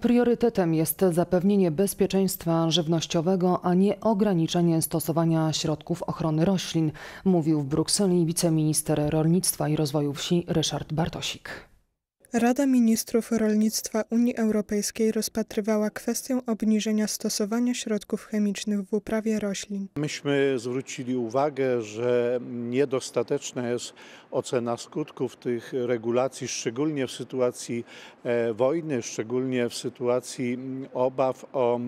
Priorytetem jest zapewnienie bezpieczeństwa żywnościowego, a nie ograniczenie stosowania środków ochrony roślin, mówił w Brukseli wiceminister rolnictwa i rozwoju wsi Ryszard Bartosik. Rada Ministrów Rolnictwa Unii Europejskiej rozpatrywała kwestię obniżenia stosowania środków chemicznych w uprawie roślin. Myśmy zwrócili uwagę, że niedostateczna jest ocena skutków tych regulacji, szczególnie w sytuacji e, wojny, szczególnie w sytuacji mm, obaw o e,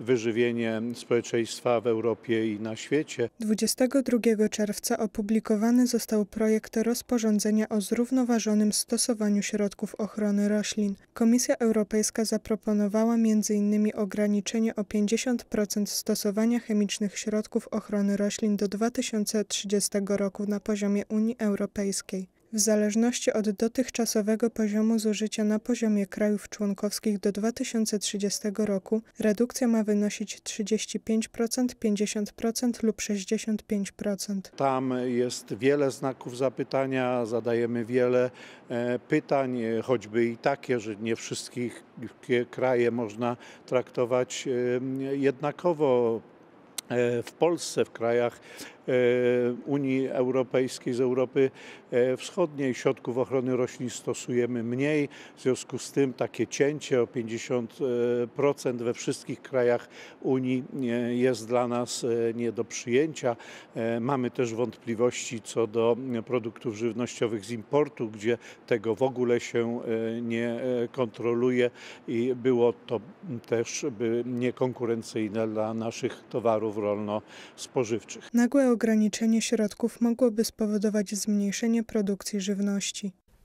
wyżywienie społeczeństwa w Europie i na świecie. 22 czerwca opublikowany został projekt rozporządzenia o zrównoważonym stosowaniu środków ochrony roślin. Komisja Europejska zaproponowała m.in. ograniczenie o 50% stosowania chemicznych środków ochrony roślin do 2030 roku na poziomie Unii Europejskiej. W zależności od dotychczasowego poziomu zużycia na poziomie krajów członkowskich do 2030 roku redukcja ma wynosić 35%, 50% lub 65%. Tam jest wiele znaków zapytania, zadajemy wiele e, pytań, e, choćby i takie, że nie wszystkich kraje można traktować e, jednakowo. W Polsce, w krajach Unii Europejskiej, z Europy e, Wschodniej. Środków ochrony roślin stosujemy mniej, w związku z tym takie cięcie o 50% we wszystkich krajach Unii jest dla nas e, nie do przyjęcia. Mamy też wątpliwości co do produktów żywnościowych z importu, gdzie tego w ogóle się nie kontroluje i było to też niekonkurencyjne dla naszych towarów rolno-spożywczych. Nagłe ograniczenie środków mogłoby spowodować zmniejszenie produkcji żywności.